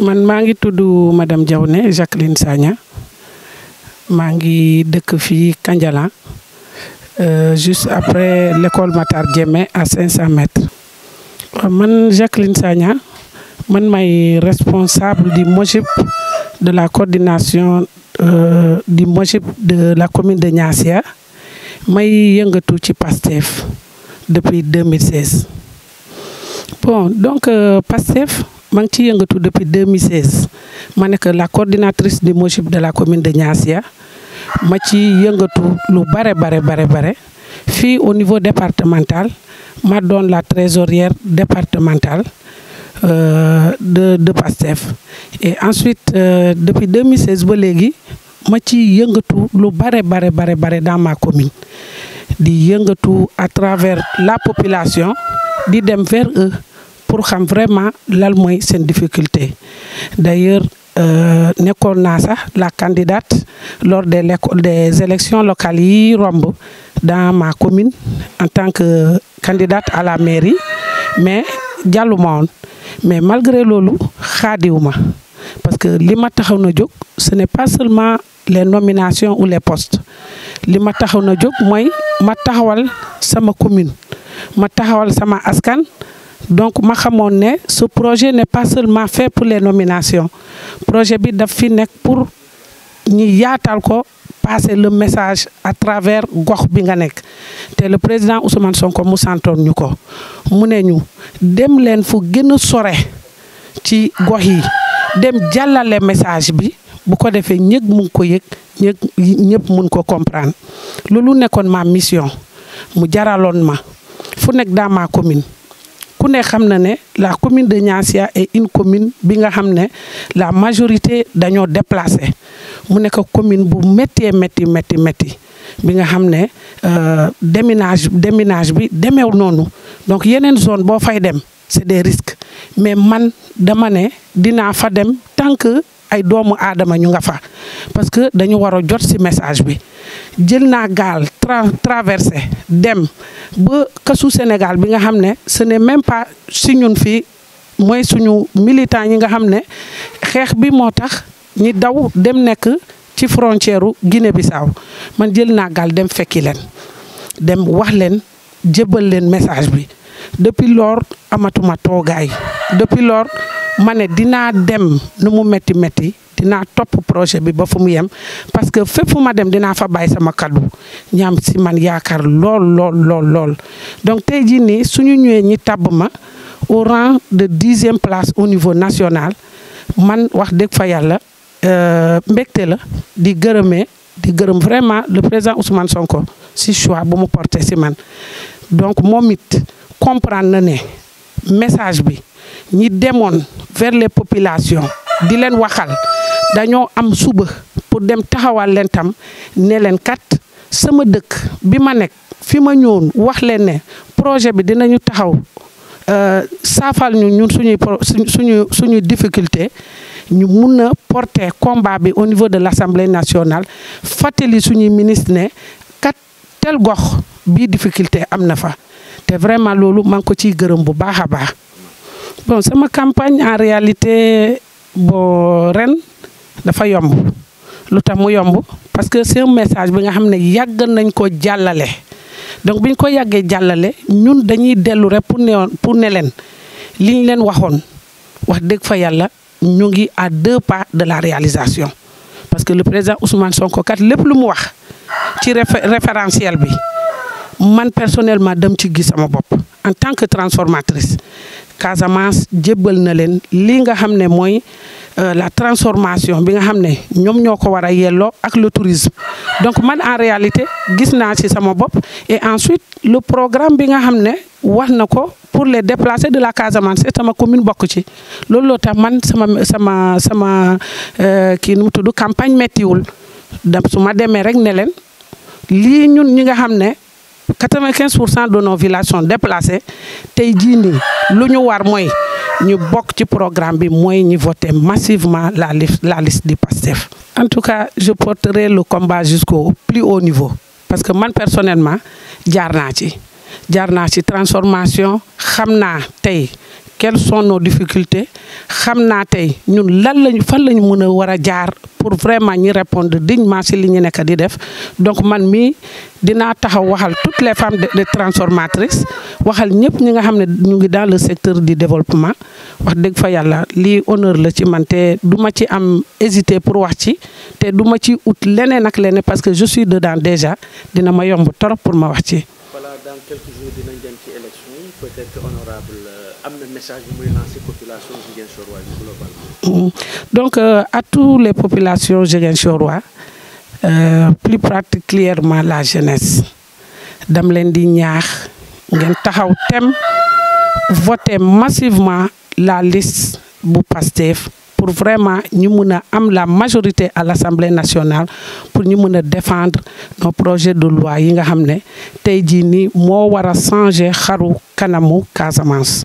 man maa ngi tudd madame Diawné Jacqueline Sagna. Maa ngi dëkk fii Kandialang juste après l'école Matar Diémé à 500 mètres. man Jacqueline Sagna man may responsable du MOJIP de la coordination euh, du MOJIP de la commune de Niassia. May yëngatu ci PASTEF depuis 2016 bon donc euh, PASTEF maa ngi depuis 2016 ma nekk la coordinatrice du MOJIP de la commune de Niassia. Ma ci yëngatu lu bare bare bare bare. Au niveau départemental ma doon la trésorière départementale euh, de de PASTEF. Et ensuite euh, depuis 2016 ba léegi ma ci yëngatu lu bare bare bare bare dans ma commune. Di yëngatu à travers la population di dem vers eux pour xam vraiment lan mooy difficulté. D'ailleurs euh, nekkoon naa la candidate lors des élections locales dans ma commune en tant que candidate à la mairie mais jàlluma woon. Mais malgré loolu xaadiwuma. Parce que li ma ce n'est pas seulement les nominations ou les postes. Li ma taxaw na jóg mooy ma taxawal sama commune ma askan donc ma xamoon ne ce projet n'est pas seulement fait pour les nominations. Projet bi daf fi nekk pour passer le message à travers gox bi le président Ousmane Sonko mu santoon ñu ko. Mu ne ñu dem leen fu gën a sore ci gox dem message bi. Bu ko comprendre. Ma mission. Mu jaraloon ma. Fu nekk dans ma commune ne xam na ne la commune de Niassia est une commune bi nga xam ne la majorité dañoo déplacé. Mu nekk commune bu méttee métti métti métti bi nga xam ne déminage déminage bi demeewul noonu. Donc yeneen zone boo fay dem c'est des risques. Mais man dama ne dinaa fa dem tant que ay doomu aadama ñu nga fa. Parce que dañu war a jot ci message bi. Jël naa gaal traversé dem ba kasu Sénégal bi nga xam ne ce n'est même pas si ñun fii mooy suñu militants yi nga xam ne xeex bi moo tax ñi daw dem nekk ci frontière u Guinée-Bissau. Man jël naa dem fekki leen dem wax leen jébal leen message bi. Depuis lors amatuma toogaay. Depuis lors ma ne dinaa dem nu mu métti métti dinaa topp projet bi ba yem parce que fépp fu dem dinaa fa bàyyi sama kaddu ñaam si man yaakaar lool lool lool lool. donc tey jii suñu ñi au rang de dixième place au niveau national man wax dëgg fa yàlla mbégte la di gërëmee di gërëm vraiment le président Ousmane Sonko si choix bu mu porté si man donc moom comprendre message bi. ñi vers les populations di leen waxal dañoo am suba pour dem taxawal leen tam ne leen kat sama dëkk bi ma nekk fi ma ñëwoon wax leen ne projet bi dinañu taxaw saafal ñu ñun suñuy suñu suñuy difficulté ñu mun porter combat bi au niveau de l'Assemblée nationale fàttali suñuy ministre ne kat tel gox bii difficulté am na te vraiment loolu maa ngi ko ciy. Bon sama campagne en réalité bo ren dafa yomb. Lu tax mu yomb? Parce que c'est un message bi nga xam ne yàgg nañ ko jàllale. Donc bi ñu ko yàggee jàllale ñun dañuy dellu rek pour ne pour ne leen li ñu leen waxoon. Wax dëgg fa yàlla ñu ngi à deux pas de la réalisation. Parce que le président Ousmane Sonko kat lépp lu mu wax ci référentiel bi man personnellement dem ci gis sama bopp. En tant que transformatrice Casamance jébbal na leen li nga xam ne mooy la transformation bi nga xam ne ñoom ñoo ko war a yelloo ak le tourisme. Donc man en réalité gis naa ci sama bopp et ensuite le programme bi nga xam ne wax na ko pour les déplacés de la Casamance sama commune bokk ci. Loolu loo tax man sama sama sama kii nu mu tudd campagne méttiwul. Su ma demee ne leen lii ñun ñi nga xam ne 95 pour cent de nos villages sont déplacés. Tey jii nii lu ñu war mooy ñu programme bi mooy massivement la liste la liste en tout cas je porterai le combat jusqu'au plus haut niveau parce que man personnellement jaar naa ci. Transformation quelles sont nos difficultés xam naa tey ñun lan jaar pour vraiment ñi répondre dignement ci li ñu nekk di donc man taxaw toutes les femmes transformatrices waxal ñëpp dans le secteur du développement wax dëgg fa yàlla lii honneur la ci man hésiter pour wax ci ci parce que je suis dedans déjà dina ma yomb pour ma wax. Quelques jours dinañ dem peut-être honorable am na message bu muy lancer population ziguinchorois globalement. donc euh, à tous les populations ziguinchorois euh, plus particulièrement la jeunesse dam leen di ñaax ngeen massivement la liste bu Pastef pour vraiment ñu mun la majorité à l'Assemblée nationale pour ñu mun a défendre nos projets de loi yi nga xam ne tey jii nii moo changer kanamu Casamance.